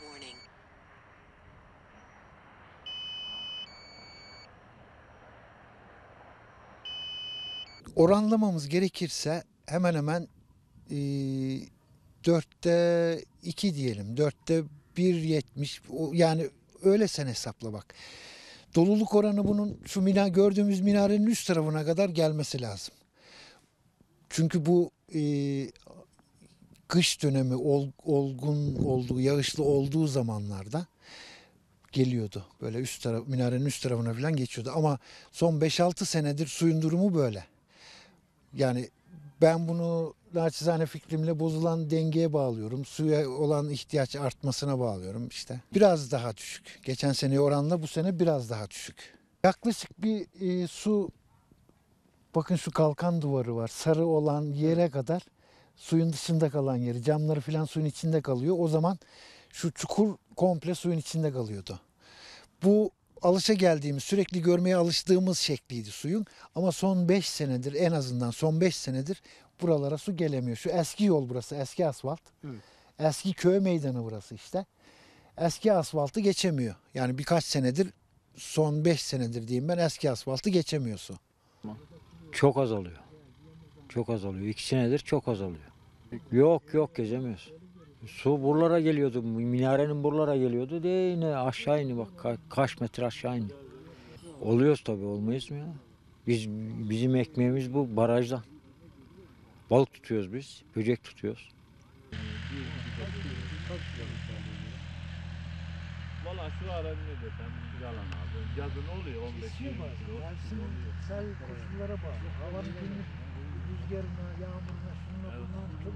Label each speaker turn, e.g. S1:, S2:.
S1: Warning.
S2: oranlamamız gerekirse hemen hemen e, dörtte iki diyelim. Dörtte bir yetmiş. O- Yani öyle sen hesapla bak. Doluluk oranı bunun şu mina gördüğümüz minarenin üst tarafına kadar gelmesi lazım. Çünkü bu e, kış dönemi ol- olgun olduğu, yağışlı olduğu zamanlarda geliyordu. Böyle üst taraf, minarenin üst tarafına falan geçiyordu. Ama son 5-6 senedir suyun durumu böyle. Yani ben bunu naçizane fikrimle bozulan dengeye bağlıyorum. Suya olan ihtiyaç artmasına bağlıyorum işte. Biraz daha düşük. Geçen seneye oranla bu sene biraz daha düşük. Yaklaşık bir e, su bakın şu kalkan duvarı var. Sarı olan yere kadar suyun dışında kalan yeri. Camları falan suyun içinde kalıyor. O zaman şu çukur komple suyun içinde kalıyordu. Bu alışa geldiğimiz, sürekli görmeye alıştığımız şekliydi suyun. Ama son 5 senedir, en azından son 5 senedir buralara su gelemiyor. Şu eski yol burası, eski asfalt.
S3: Evet.
S2: Eski köy meydanı burası işte. Eski asfaltı geçemiyor. Yani birkaç senedir, son 5 senedir diyeyim ben eski asfaltı geçemiyor su.
S4: Çok azalıyor. Çok azalıyor. İki senedir çok azalıyor. Yok yok gezemiyoruz. Su buralara geliyordu. Minarenin buralara geliyordu. De yine aşağı indi bak. ka- kaç metre aşağı indi. Oluyoruz tabii olmayız mı ya? Biz bizim ekmeğimiz bu barajdan. Balık tutuyoruz biz. Böcek tutuyoruz.
S3: Valla şu ara ne desem yalan abi. Yazın oluyor 15 20 kilo.
S2: sel koşullara bağlı. Havanın günlük rüzgarına, yağmuruna, şununla
S3: Evet.
S2: bundan çok